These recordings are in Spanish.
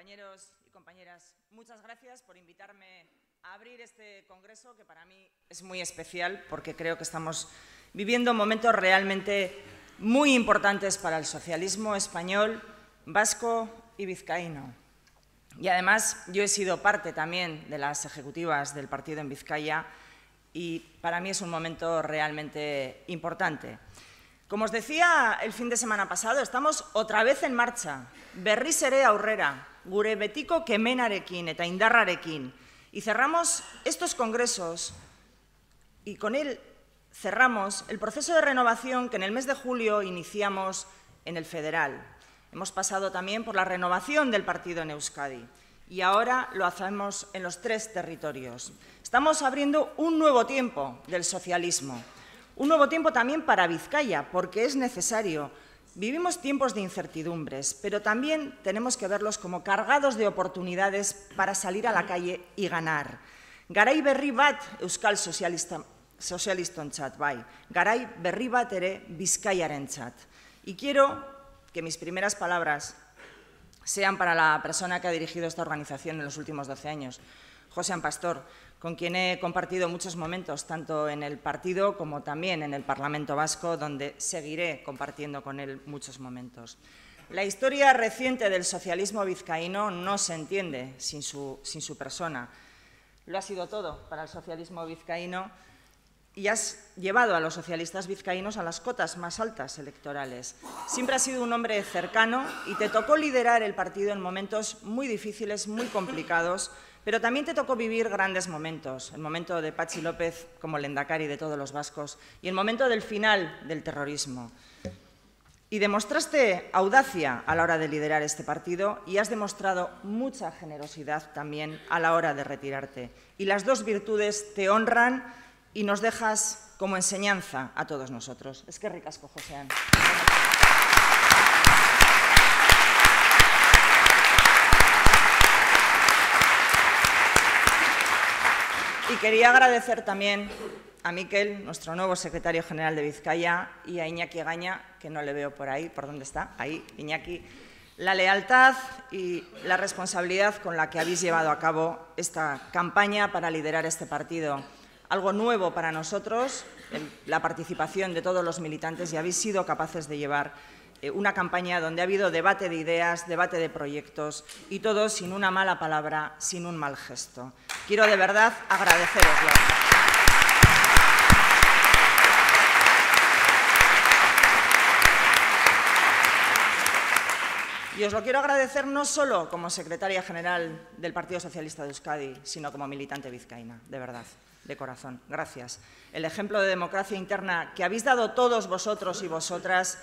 Compañeros y compañeras, muchas gracias por invitarme a abrir este congreso que para mí es muy especial porque creo que estamos viviendo momentos realmente muy importantes para el socialismo español, vasco y vizcaíno. Y además yo he sido parte también de las ejecutivas del partido en Vizcaya y para mí es un momento realmente importante. Como os decía el fin de semana pasado, estamos otra vez en marcha. Berriz ere aurrera, gure betiko kemenarekin eta indarrarekin. Y cerramos estos congresos y con él cerramos el proceso de renovación que en el mes de julio iniciamos en el federal. Hemos pasado también por la renovación del partido en Euskadi y ahora lo hacemos en los tres territorios. Estamos abriendo un nuevo tiempo del socialismo, un nuevo tiempo también para Vizcaya, porque es necesario. Vivimos tiempos de incertidumbres, pero también tenemos que verlos como cargados de oportunidades para salir a la calle y ganar. Garai berri bat Euskal Sozialista, Sozialistontzat, bai. Garai berri bat ere Bizkaiarentzat. Y quiero que mis primeras palabras sean para la persona que ha dirigido esta organización en los últimos 12 años, José Pastor, con quien he compartido muchos momentos, tanto en el partido como también en el Parlamento Vasco, donde seguiré compartiendo con él muchos momentos. La historia reciente del socialismo vizcaíno no se entiende sin su, sin su persona. Lo ha sido todo para el socialismo vizcaíno y has llevado a los socialistas vizcaínos a las cotas más altas electorales. Siempre has sido un hombre cercano y te tocó liderar el partido en momentos muy difíciles, muy complicados, pero también te tocó vivir grandes momentos, el momento de Pachi López como lendakari de todos los vascos y el momento del final del terrorismo. Y demostraste audacia a la hora de liderar este partido y has demostrado mucha generosidad también a la hora de retirarte. Y las dos virtudes te honran y nos dejas como enseñanza a todos nosotros. Es que ricasco, Joséan. Y quería agradecer también a Miquel, nuestro nuevo secretario general de Vizcaya, y a Iñaki Gaña, que no le veo por ahí, ¿por dónde está? Ahí, Iñaki, la lealtad y la responsabilidad con la que habéis llevado a cabo esta campaña para liderar este partido algo nuevo para nosotros, la participación de todos los militantes y habéis sido capaces de llevar una campaña donde ha habido debate de ideas, debate de proyectos y todo sin una mala palabra, sin un mal gesto. Quiero de verdad agradeceroslo. Y os lo quiero agradecer no solo como secretaria general del Partido Socialista de Euskadi, sino como militante vizcaína, de verdad de corazón. Gracias. El ejemplo de democracia interna que habéis dado todos vosotros y vosotras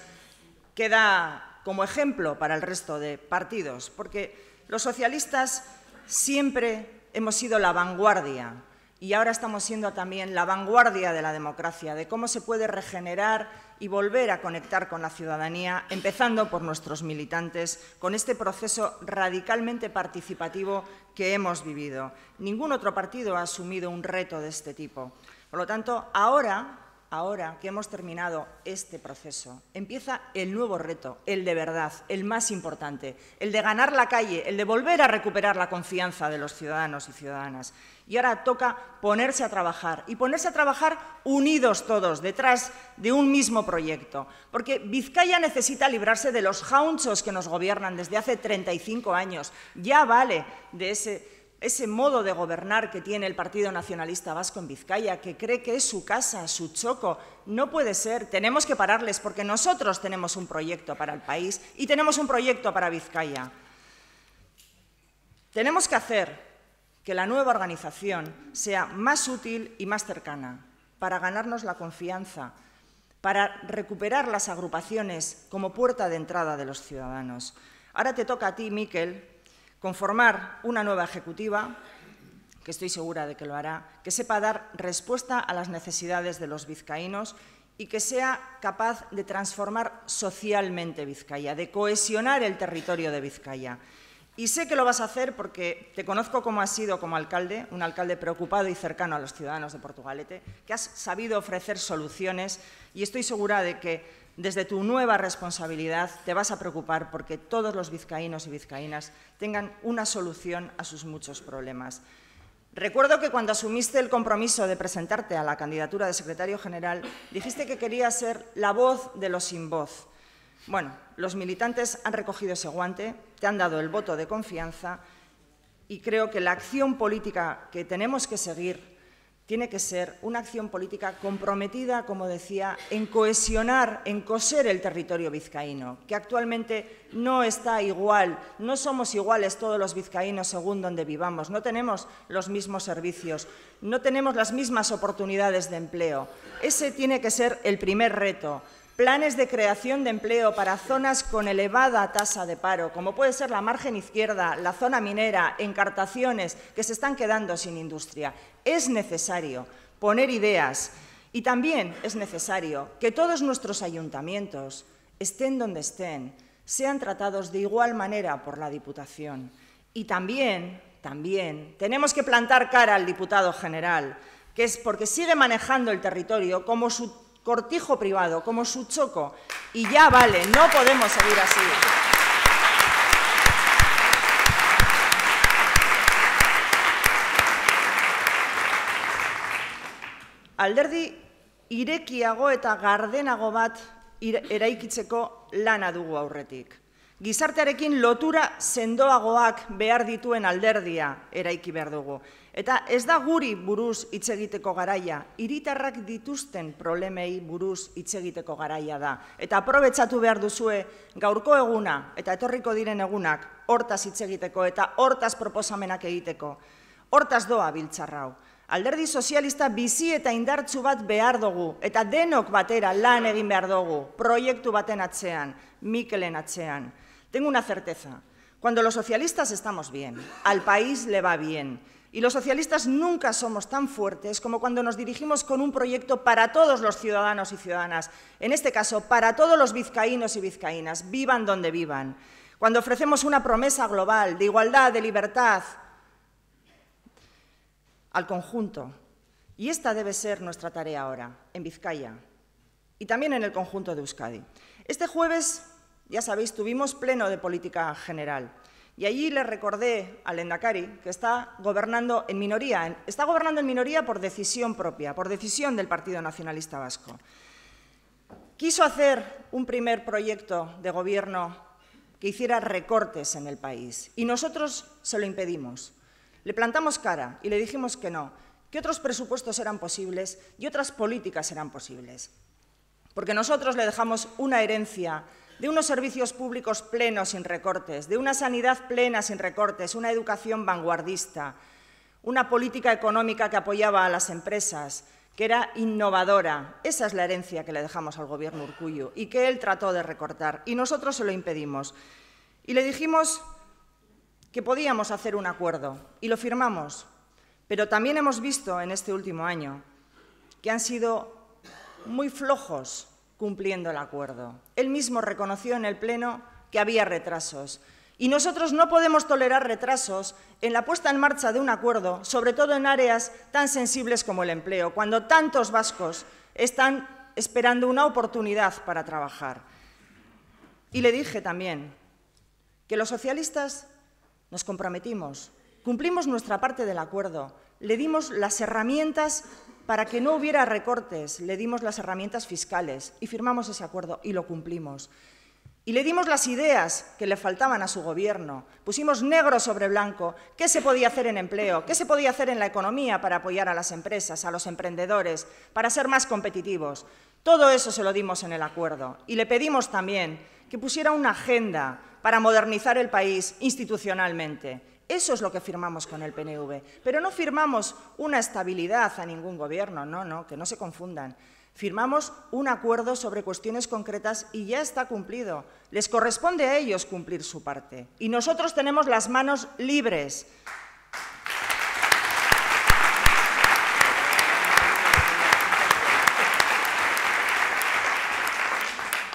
queda como ejemplo para el resto de partidos, porque los socialistas siempre hemos sido la vanguardia y ahora estamos siendo también la vanguardia de la democracia, de cómo se puede regenerar y volver a conectar con la ciudadanía, empezando por nuestros militantes, con este proceso radicalmente participativo que hemos vivido. Ningún otro partido ha asumido un reto de este tipo. Por lo tanto, ahora ahora que hemos terminado este proceso, empieza el nuevo reto, el de verdad, el más importante, el de ganar la calle, el de volver a recuperar la confianza de los ciudadanos y ciudadanas. Y ahora toca ponerse a trabajar y ponerse a trabajar unidos todos, detrás de un mismo proyecto. Porque Vizcaya necesita librarse de los jaunchos que nos gobiernan desde hace 35 años. Ya vale de ese ese modo de gobernar que tiene el Partido Nacionalista Vasco en Vizcaya, que cree que es su casa, su choco. No puede ser, tenemos que pararles porque nosotros tenemos un proyecto para el país y tenemos un proyecto para Vizcaya. Tenemos que hacer que la nueva organización sea más útil y más cercana para ganarnos la confianza, para recuperar las agrupaciones como puerta de entrada de los ciudadanos. Ahora te toca a ti, Miquel, conformar una nueva ejecutiva, que estoy segura de que lo hará, que sepa dar respuesta a las necesidades de los vizcaínos y que sea capaz de transformar socialmente Vizcaya, de cohesionar el territorio de Vizcaya. Y sé que lo vas a hacer porque te conozco como has sido como alcalde, un alcalde preocupado y cercano a los ciudadanos de Portugalete, que has sabido ofrecer soluciones y estoy segura de que desde tu nueva responsabilidad te vas a preocupar porque todos los vizcaínos y vizcaínas tengan una solución a sus muchos problemas. Recuerdo que cuando asumiste el compromiso de presentarte a la candidatura de secretario general, dijiste que querías ser la voz de los sin voz. Bueno, los militantes han recogido ese guante, te han dado el voto de confianza y creo que la acción política que tenemos que seguir tiene que ser una acción política comprometida, como decía, en cohesionar, en coser el territorio vizcaíno, que actualmente no está igual, no somos iguales todos los vizcaínos según donde vivamos, no tenemos los mismos servicios, no tenemos las mismas oportunidades de empleo. Ese tiene que ser el primer reto planes de creación de empleo para zonas con elevada tasa de paro, como puede ser la margen izquierda, la zona minera, encartaciones, que se están quedando sin industria. Es necesario poner ideas y también es necesario que todos nuestros ayuntamientos, estén donde estén, sean tratados de igual manera por la Diputación. Y también, también, tenemos que plantar cara al diputado general, que es porque sigue manejando el territorio como su cortijo privado, como su choco. Y ya vale, no podemos seguir así. Alderdi irekiago eta gardenago bat eraikitzeko lana dugu aurretik. Gizartearekin lotura sendoagoak behar dituen alderdia eraiki behar dugu. Eta ez da guri buruz hitz egiteko garaia, hiritarrak dituzten problemei buruz hitz egiteko garaia da. Eta aprobetsatu behar duzue gaurko eguna eta etorriko diren egunak hortaz hitz egiteko eta hortaz proposamenak egiteko. Hortaz doa biltzarrau. Alderdi sozialista bizi eta indartzu bat behar dugu, eta denok batera lan egin behar dugu, proiektu baten atzean, Mikelen atzean. Tengo una certeza. Cuando los socialistas estamos bien, al país le va bien. Y los socialistas nunca somos tan fuertes como cuando nos dirigimos con un proyecto para todos los ciudadanos y ciudadanas, en este caso, para todos los vizcaínos y vizcaínas, vivan donde vivan. Cuando ofrecemos una promesa global de igualdad, de libertad, al conjunto. Y esta debe ser nuestra tarea ahora, en Vizcaya, y también en el conjunto de Euskadi. Este jueves ya sabéis, tuvimos pleno de política general. Y allí le recordé al Endacari que está gobernando en minoría. Está gobernando en minoría por decisión propia, por decisión del Partido Nacionalista Vasco. Quiso hacer un primer proyecto de gobierno que hiciera recortes en el país. Y nosotros se lo impedimos. Le plantamos cara y le dijimos que no, que otros presupuestos eran posibles y otras políticas eran posibles. Porque nosotros le dejamos una herencia de unos servicios públicos plenos sin recortes, de una sanidad plena sin recortes, una educación vanguardista, una política económica que apoyaba a las empresas, que era innovadora. Esa es la herencia que le dejamos al gobierno Urcuyo y que él trató de recortar y nosotros se lo impedimos. Y le dijimos que podíamos hacer un acuerdo y lo firmamos, pero también hemos visto en este último año que han sido muy flojos cumpliendo el acuerdo. Él mismo reconoció en el Pleno que había retrasos. Y nosotros no podemos tolerar retrasos en la puesta en marcha de un acuerdo, sobre todo en áreas tan sensibles como el empleo, cuando tantos vascos están esperando una oportunidad para trabajar. Y le dije también que los socialistas nos comprometimos, cumplimos nuestra parte del acuerdo, le dimos las herramientas para que no hubiera recortes, le dimos las herramientas fiscales y firmamos ese acuerdo y lo cumplimos. Y le dimos las ideas que le faltaban a su gobierno. Pusimos negro sobre blanco qué se podía hacer en empleo, qué se podía hacer en la economía para apoyar a las empresas, a los emprendedores, para ser más competitivos. Todo eso se lo dimos en el acuerdo. Y le pedimos también que pusiera una agenda para modernizar el país institucionalmente. Eso es lo que firmamos con el PNV. Pero no firmamos una estabilidad a ningún gobierno, no, no, que no se confundan. Firmamos un acuerdo sobre cuestiones concretas y ya está cumplido. Les corresponde a ellos cumplir su parte. Y nosotros tenemos las manos libres.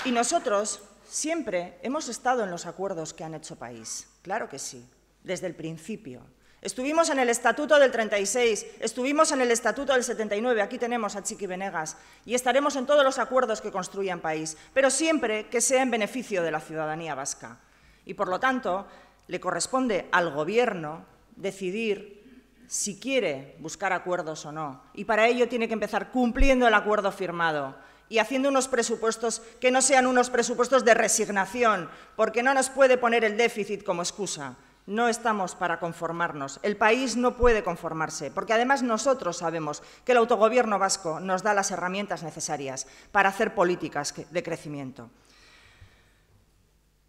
Y nosotros siempre hemos estado en los acuerdos que han hecho país. Claro que sí desde el principio. Estuvimos en el Estatuto del 36, estuvimos en el Estatuto del 79, aquí tenemos a Chiqui Venegas, y estaremos en todos los acuerdos que construyan país, pero siempre que sea en beneficio de la ciudadanía vasca. Y, por lo tanto, le corresponde al Gobierno decidir si quiere buscar acuerdos o no. Y para ello tiene que empezar cumpliendo el acuerdo firmado y haciendo unos presupuestos que no sean unos presupuestos de resignación, porque no nos puede poner el déficit como excusa. No estamos para conformarnos. El país no puede conformarse, porque además nosotros sabemos que el autogobierno vasco nos da las herramientas necesarias para hacer políticas de crecimiento.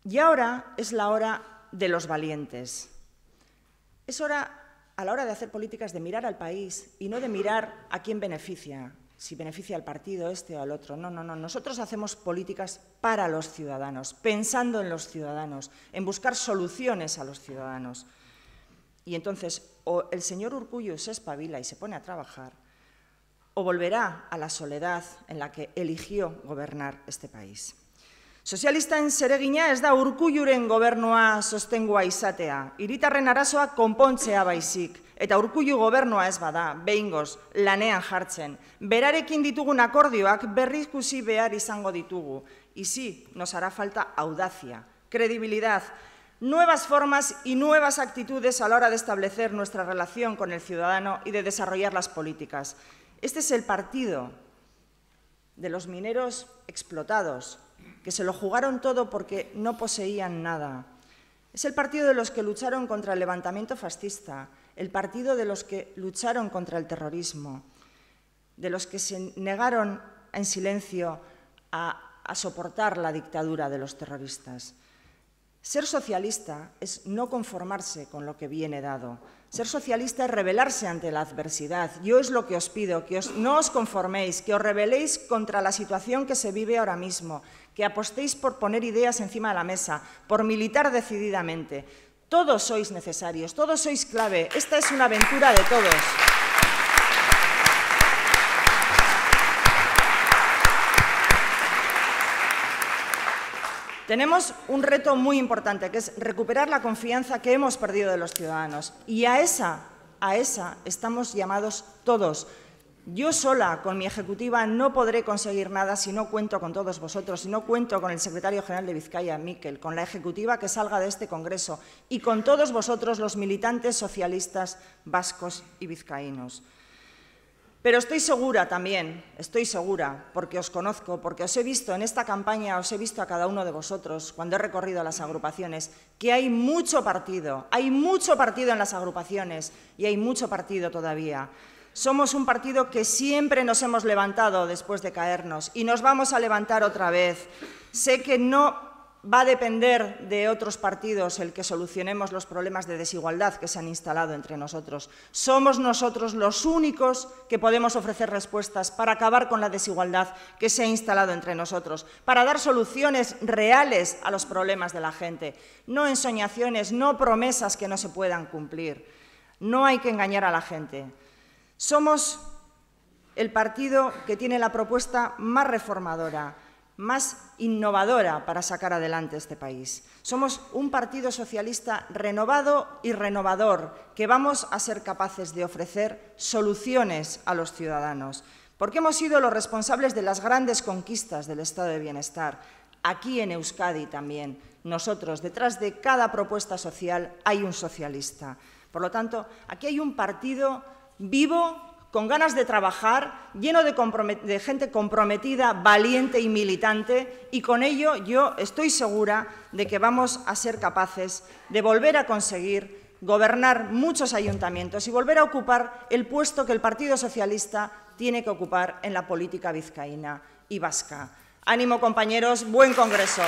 Y ahora es la hora de los valientes. Es hora, a la hora de hacer políticas, de mirar al país y no de mirar a quién beneficia, si beneficia al partido este o al otro. No, no, no. Nosotros hacemos políticas para los ciudadanos, pensando en los ciudadanos, en buscar soluciones a los ciudadanos. Y entonces, o el señor Urcullo se espabila y se pone a trabajar, o volverá a la soledad en la que eligió gobernar este país. Sozialistan zeregina ez da urkulluren gobernua sostengua izatea, hiritarren arazoa konpontzea baizik, eta urkullu gobernua ez bada, behingoz, lanean jartzen. Berarekin ditugun akordioak berrikusi behar izango ditugu. Y sí, nos hará falta audacia, credibilidad, nuevas formas y nuevas actitudes a la hora de establecer nuestra relación con el ciudadano y de desarrollar las políticas. Este es el partido de los mineros explotados, que se lo jugaron todo porque no poseían nada. Es el partido de los que lucharon contra el levantamiento fascista, el partido de los que lucharon contra el terrorismo, de los que se negaron en silencio a, soportar la dictadura de los terroristas. Ser socialista es no conformarse con lo que viene dado. Ser socialista es rebelarse ante la adversidad. Yo es lo que os pido, que no os conforméis, que os rebeléis contra la situación que se vive ahora mismo, que apostéis por poner ideas encima de la mesa, por militar decididamente. Todos sois necesarios, todos sois clave. Esta es una aventura de todos. Tenemos un reto muy importante, que es recuperar la confianza que hemos perdido de los ciudadanos. Y a esa, a esa estamos llamados todos, yo sola, con mi ejecutiva, no podré conseguir nada si no cuento con todos vosotros, si no cuento con el secretario general de Vizcaya, Miquel, con la ejecutiva que salga de este Congreso y con todos vosotros, los militantes socialistas vascos y vizcaínos. Pero estoy segura también, estoy segura, porque os conozco, porque os he visto en esta campaña, os he visto a cada uno de vosotros cuando he recorrido las agrupaciones, que hay mucho partido, hay mucho partido en las agrupaciones y hay mucho partido todavía. Somos un partido que siempre nos hemos levantado después de caernos y nos vamos a levantar otra vez. Sé que no va a depender de otros partidos el que solucionemos los problemas de desigualdad que se han instalado entre nosotros. Somos nosotros los únicos que podemos ofrecer respuestas para acabar con la desigualdad que se ha instalado entre nosotros, para dar soluciones reales a los problemas de la gente, no ensoñaciones, no promesas que no se puedan cumplir. No hay que engañar a la gente. Somos el partido que tiene la propuesta más reformadora, más innovadora para sacar adelante este país. Somos un partido socialista renovado y renovador, que vamos a ser capaces de ofrecer soluciones a los ciudadanos, porque hemos sido los responsables de las grandes conquistas del estado de bienestar, aquí en Euskadi también. Nosotros, detrás de cada propuesta social, hay un socialista. Por lo tanto, aquí hay un partido vivo, con ganas de trabajar, lleno de, gente comprometida, valiente y militante, y con ello yo estoy segura de que vamos a ser capaces de volver a conseguir gobernar muchos ayuntamientos y volver a ocupar el puesto que el Partido Socialista tiene que ocupar en la política vizcaína y vasca. Ánimo, compañeros, buen congreso.